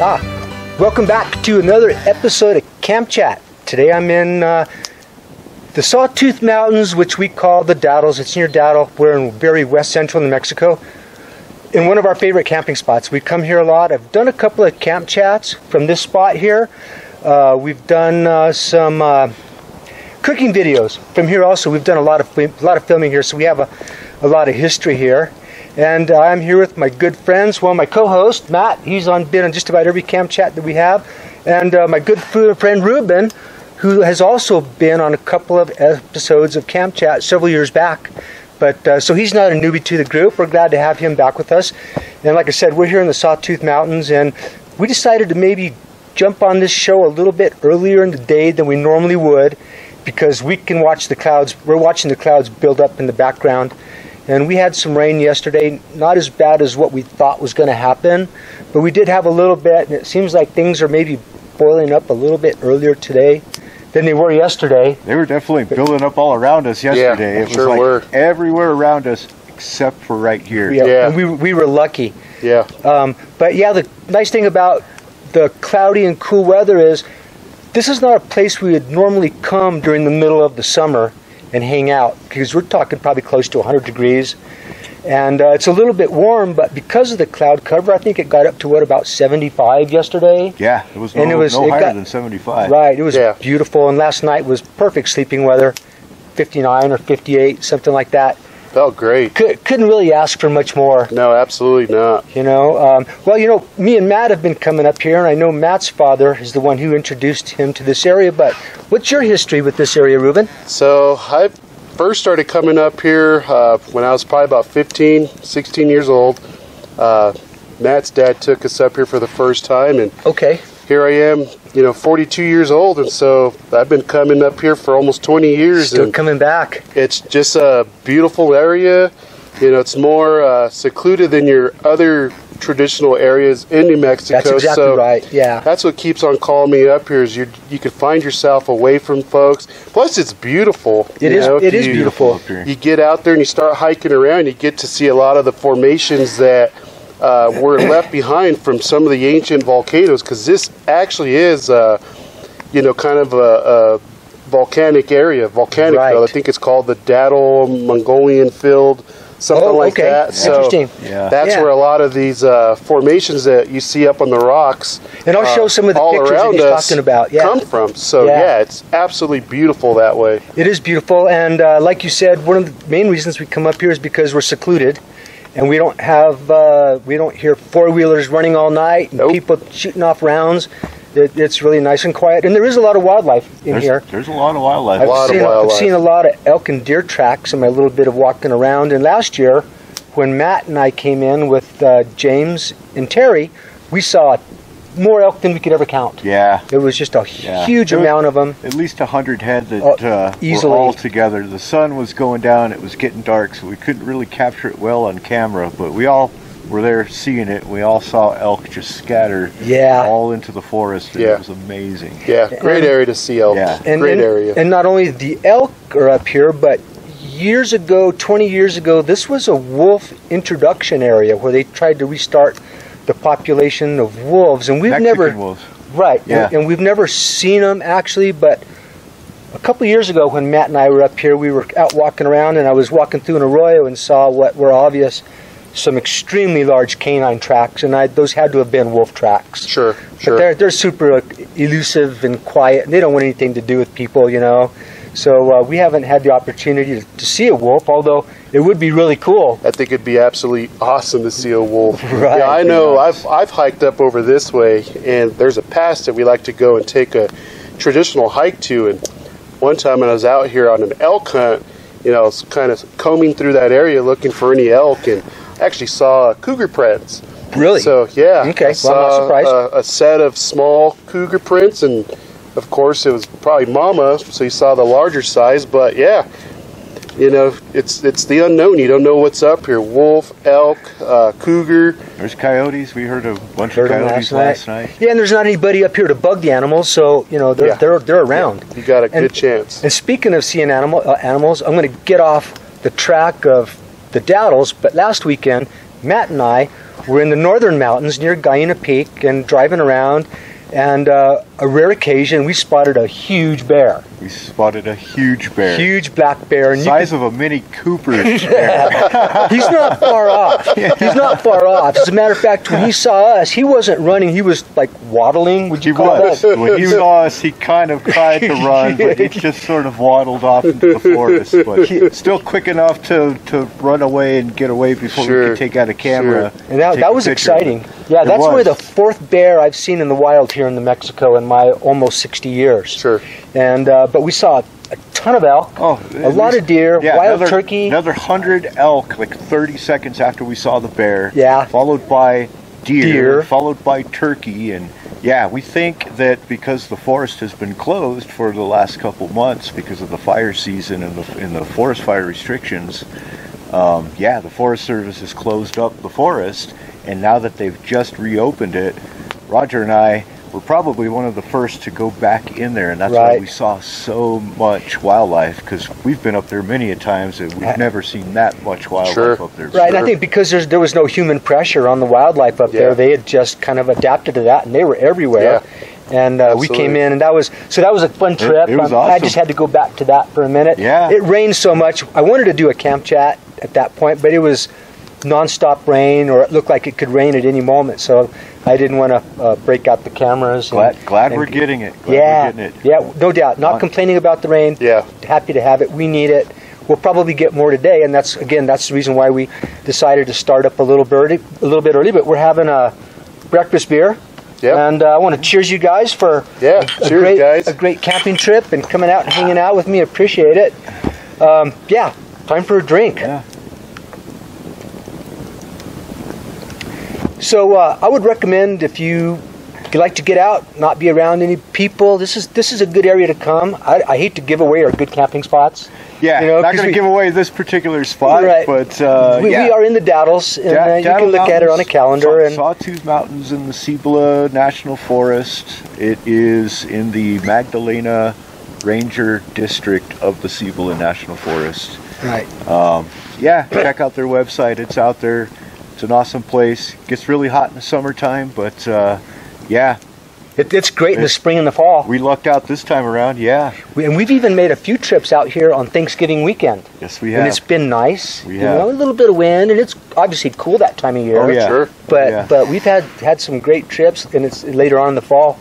Ah, welcome back to another episode of Camp Chat. Today I'm in uh, the Sawtooth Mountains, which we call the Datils. It's near Datil. We're in very west central New Mexico. In one of our favorite camping spots. We come here a lot. I've done a couple of camp chats from this spot here. Uh, we've done uh, some uh, cooking videos from here also. We've done a lot of a lot of filming here, so we have a, a lot of history here. And uh, I'm here with my good friends. Well, my co-host Matt. He's on been on just about every camp chat that we have, and uh, my good friend Ruben, who has also been on a couple of episodes of Camp Chat several years back. But uh, so he's not a newbie to the group. We're glad to have him back with us. And like I said, we're here in the Sawtooth Mountains, and we decided to maybe jump on this show a little bit earlier in the day than we normally would, because we can watch the clouds. We're watching the clouds build up in the background and we had some rain yesterday, not as bad as what we thought was going to happen, but we did have a little bit, and it seems like things are maybe boiling up a little bit earlier today than they were yesterday. They were definitely building up all around us yesterday. Yeah, it was sure like were. everywhere around us except for right here. Yeah, Yeah. and we, we were lucky. Yeah. Um, but yeah, the nice thing about the cloudy and cool weather is this is not a place we would normally come during the middle of the summer and hang out because we're talking probably close to 100 degrees. And uh, it's a little bit warm, but because of the cloud cover, I think it got up to what about 75 yesterday. Yeah, it was no, And it was- no it higher got- than 75. Right, it was Yeah. beautiful, and last night was perfect sleeping weather, 59 or 58, something like that. Felt great. Could, couldn't really ask for much more. No, absolutely not. You know, um, well, you know, me and Matt have been coming up here, and I know Matt's father is the one who introduced him to this area. But what's your history with this area, Ruben? So I first started coming up here uh, when I was probably about 15, 16 years old. Uh, Matt's dad took us up here for the first time, and Okay, here I am, you know, 42 years old, and so I've been coming up here for almost 20 years. still and coming back. it's just a beautiful area. You know, it's more uh, secluded than your other traditional areas in New Mexico. That's exactly so right. Yeah, That's what keeps on calling me up here is you you can find yourself away from folks. Plus, it's beautiful. it is. know, It is you- beautiful. Up here. You get out there and you start hiking around. You get to see a lot of the formations that uh, were left behind from some of the ancient volcanoes. Because this actually is, uh, you know, kind of a, a volcanic area, volcanic Right. field. I think it's called the Datil Mogollon Field, something Oh, like okay. that. So Interesting. Yeah. that's Yeah. where a lot of these uh, formations that you see up on the rocks And I'll show some of the all pictures that around he's us talking about. Yeah. come from. So Yeah. yeah. it's absolutely beautiful that way. It is beautiful, and uh, like you said, one of the main reasons we come up here is because we're secluded, and we don't have uh, we don't hear four wheelers running all night and Nope. people shooting off rounds. It, it's really nice and quiet, and there is a lot of wildlife in There's, here. there's a lot of wildlife. I've lot of seen, I've seen a lot of elk and deer tracks in my little bit of walking around. And last year, when Matt and I came in with uh, James and Terry, we saw more elk than we could ever count. Yeah, It was just a Yeah. huge There amount of them. at least a hundred head that Oh, uh, easily. were all together. The sun was going down. It was getting dark, so we couldn't really capture it well on camera. But we all were there seeing it. We all saw elk just scatter Yeah. all into the forest. And Yeah. It was amazing. Yeah, great And- area to see elk. Yeah. And, great and, area. And not only the elk are up here, but years ago, 20 years ago, this was a wolf introduction area where they tried to restart the population of wolves. And we've Mexican never. wolves. Right. Yeah. And, and we've never seen them actually, but a couple of years ago when Matt and I were up here, we were out walking around and I was walking through an arroyo and saw what were obvious some extremely large canine tracks, and I, those had to have been wolf tracks. sure, sure. But they're, they're super elusive and quiet, and they don't want anything to do with people, you know. So uh, we haven't had the opportunity to, to see a wolf, although it would be really cool. I think it'd be absolutely awesome to see a wolf. Right. Yeah, I know. I've I've hiked up over this way, and there's a pass that we like to go and take a traditional hike to. And one time when I was out here on an elk hunt, you know, I was kind of combing through that area looking for any elk, and I actually saw cougar prints. Really? So yeah, Okay, I well, I'm not saw surprised. A, a set of small cougar prints, and of course it was probably mama, so you saw the larger size. But yeah, you know, it's it's the unknown. You don't know what's up here. Wolf, elk, uh, cougar. There's coyotes. We heard a bunch Heard of 'em coyotes last last night. Yeah, and there's not anybody up here to bug the animals, so you know they're Yeah. they're they're around. You got a good chance. And speaking of seeing animal uh, animals, I'm going to get off the track of the Datils. But last weekend, Matt and I we're in the northern mountains near Guyana Peak and driving around. And uh, a rare occasion, we spotted a huge bear, We spotted a huge bear. huge black bear. And you Size of a Mini Cooper. bear. He's not far off. He's not far off. As a matter of fact, when he saw us, he wasn't running. He was like waddling. Would He you call was. that? When he saw us, he kind of tried to run, but he just sort of waddled off into the forest. But still quick enough to, to run away and get away before we could take out a camera. And that, take that a was exciting. It. Yeah, It that's only the fourth bear I've seen in the wild here in New Mexico in my almost 60 years. Sure. And uh, but we saw a ton of elk, Oh, a lot of deer, yeah, wild another, turkey. Another hundred elk, like 30 seconds after we saw the bear. Yeah. Followed by deer, Deer. followed by turkey, and yeah, we think that because the forest has been closed for the last couple months because of the fire season and the and the forest fire restrictions. Um, yeah, the Forest Service has closed up the forest, and now that they've just reopened it, Roger and I were probably one of the first to go back in there, and that's why we saw so much wildlife because we've been up there many a times and we've never seen that much wildlife Sure. up there. Right, and I think because there's, there was no human pressure on the wildlife up Yeah. there, they had just kind of adapted to that, and they were everywhere. And uh, we came in, and that was so that was a fun trip. it was Um, I just had to go back to that for a minute. Yeah. it rained so much. I wanted to do a camp chat at that point, but it was nonstop rain, or it looked like it could rain at any moment. So I didn't want to uh, break out the cameras. and- Glad, glad and- we're getting it. Glad yeah, we're getting it. yeah, no doubt. Not On- complaining about the rain. Yeah. Happy to have it. We need it. We'll probably get more today, and that's again that's the reason why we decided to start up a little birdie, a little bit early. But we're having a breakfast beer, Yeah. and uh, I want to cheers you guys for Yeah. a Cheers, great guys. a great camping trip and coming out and hanging out with me. Appreciate it. Um, yeah, time for a drink. Yeah. So uh, I would recommend if you if you like to get out, not be around any people. This is this is a good area to come. I, I hate to give away our good camping spots. Yeah, You know, not going to give away this particular spot, Right. but uh, we, yeah. we are in the Datils, and Da- uh, you can look at it on a Mountains, calendar. Saw- and Sawtooth Mountains in the Cibola National Forest. It is in the Magdalena Ranger District of the Cibola National Forest. right. Um, yeah, check out their website. It's out there. It's an awesome place. Gets really hot in the summertime, but uh, yeah, It, it's great in the spring and the fall. we lucked out this time around. Yeah, We, and we've even made a few trips out here on Thanksgiving weekend, yes we have. and it's been nice. We you have. know, a little bit of wind, and it's obviously cool that time of year. Oh yeah, Sure. But Yeah. but we've had had some great trips, and it's later on in the fall.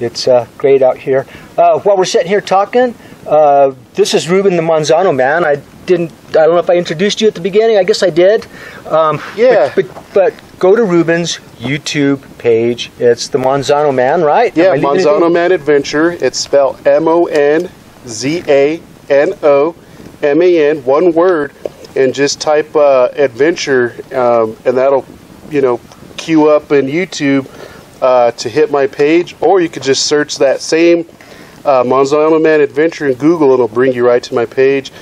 It's uh, great out here. Uh, while we're sitting here talking, uh, this is Ruben the Manzano man. I didn't. I don't know if I introduced you at the beginning. I guess I did. Um, Yeah. But, but but go to Ruben's YouTube page. It's the Manzano man, right? Yeah, Monzano? Man Adventure. It's spelled M O N Z A N O M A N, one word, and just type uh, adventure, um, and that'll, you know, queue up in YouTube uh, to hit my page, or you could just search that same uh, Monzano Man Adventure in Google, and it'll bring you right to my page.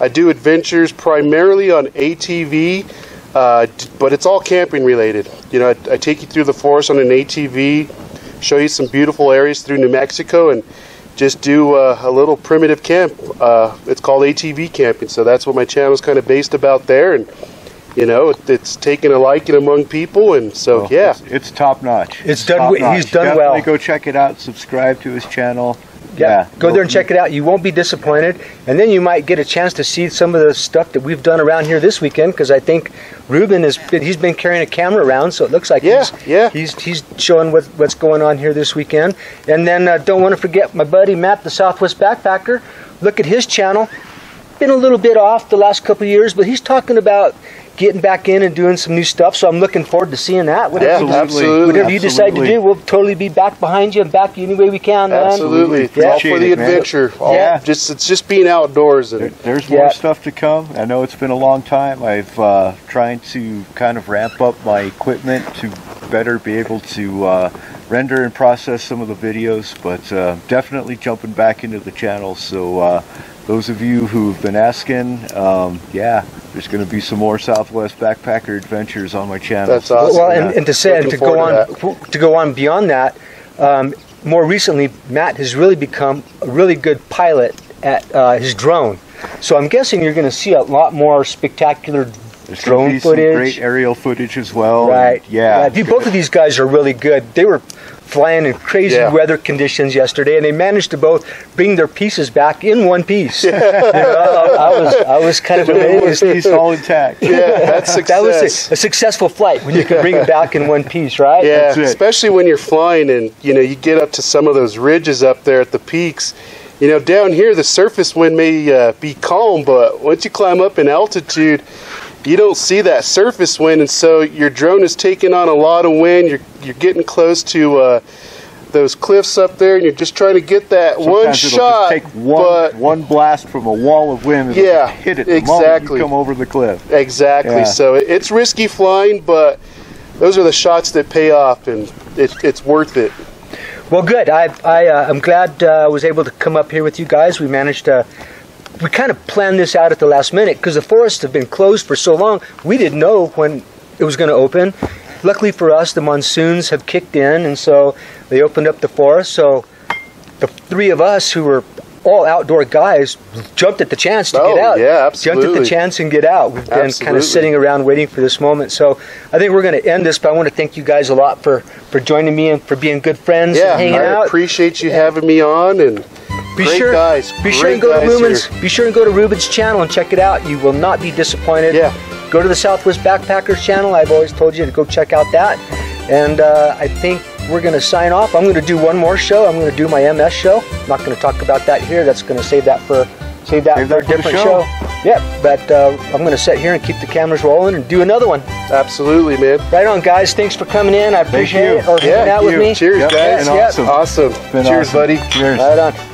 I do adventures primarily on ATV, uh, but it's all camping related. You know, I, I take you through the forest on an ATV, show you some beautiful areas through New Mexico, and just do uh, a little primitive camp. Uh, it's called ATV camping, so that's what my channel is kind of based about there, and you know, it, it's taken a liking among people, and so Well, yeah, it's, it's top notch. It's done top-notch. he's done Definitely well. Go check it out. Subscribe to his channel. Yeah, go there and check it out. You won't be disappointed, and then you might get a chance to see some of the stuff that we've done around here this weekend. Because I think Ruben has been, he's been carrying a camera around, so it looks like Yeah, he's, yeah. he's he's showing what, what's going on here this weekend. And then uh, don't want to forget my buddy Matt, the Southwest Backpacker. Look at his channel. Been a little bit off the last couple of years, but he's talking about getting back in and doing some new stuff. So I'm looking forward to seeing that. Whatever Yeah, you absolutely. Whatever you decide to do, we'll totally be back behind you and back you any way we can, man. absolutely, Yeah. all for the Appreciate it, adventure. All- Yeah. just it's just being outdoors There, and there's Yeah. more stuff to come. I know it's been a long time. I've uh, trying to kind of ramp up my equipment to better be able to uh, render and process some of the videos, but uh, definitely jumping back into the channel. So uh, those of you who've been asking, um, yeah, there's going to be some more Southwest Backpacker adventures on my channel. That's awesome. Well, and, and to say and to go on forward to, go on beyond that, um, more recently, Matt has really become a really good pilot at uh, his drone. So I'm guessing you're going to see a lot more spectacular There's drone gonna some footage. great aerial footage as well. Right. and yeah. Dude, both of these guys are really good. They were flying in crazy Yeah. weather conditions yesterday, and they managed to both bring their pieces back in one piece. You know, I, I was I was kind of amazed. He's all intact. Yeah, that's That was a, a successful flight when you can bring it back in one piece, right? Yeah, That's it. especially when you're flying and you know you get up to some of those ridges up there at the peaks. You know, down here the surface wind may uh, be calm, but once you climb up in altitude, you don't see that surface wind, and so your drone is taking on a lot of wind. You're you're getting close to uh, those cliffs up there, and you're just trying to get that one Sometimes it'll shot. Just take one, but one blast from a wall of wind. and Yeah, hit it the exactly. you come over the cliff. Exactly. Yeah. So it- it's risky flying, but those are the shots that pay off, and it, it's worth it. Well, good. I, I, uh, I'm glad uh, I was able to come up here with you guys. We managed to. We kind of planned this out at the last minute because the forests have been closed for so long. We didn't know when it was going to open. Luckily for us, the monsoons have kicked in, and so they opened up the forest. So the three of us who were all outdoor guys jumped at the chance to Oh, get out. yeah, absolutely. Jumped at the chance and get out. We've been kind of sitting around waiting for this moment. So I think we're going to end this, but I want to thank you guys a lot for, for joining me and for being good friends Yeah, and hanging I out. appreciate you having me on, and Be great sure, guys. Be sure and go to Ruben's. here. Be sure and go to Ruben's channel and check it out. You will not be disappointed. Yeah. Go to the Southwest Backpackers channel. I've always told you to go check out that. And uh, I think we're going to sign off. I'm going to do one more show. I'm going to do my MS show. I'm not going to talk about that here. That's going to save that for save that Save for that a for different show. show. Yep. But uh, I'm going to sit here and keep the cameras rolling and do another one. Absolutely, man. Right on, guys. Thanks for coming in. I appreciate it. Or hanging Yeah, out with you. me. Cheers, Yep, guys. been Yep. awesome. Awesome. Cheers, awesome. buddy. Cheers. Right on.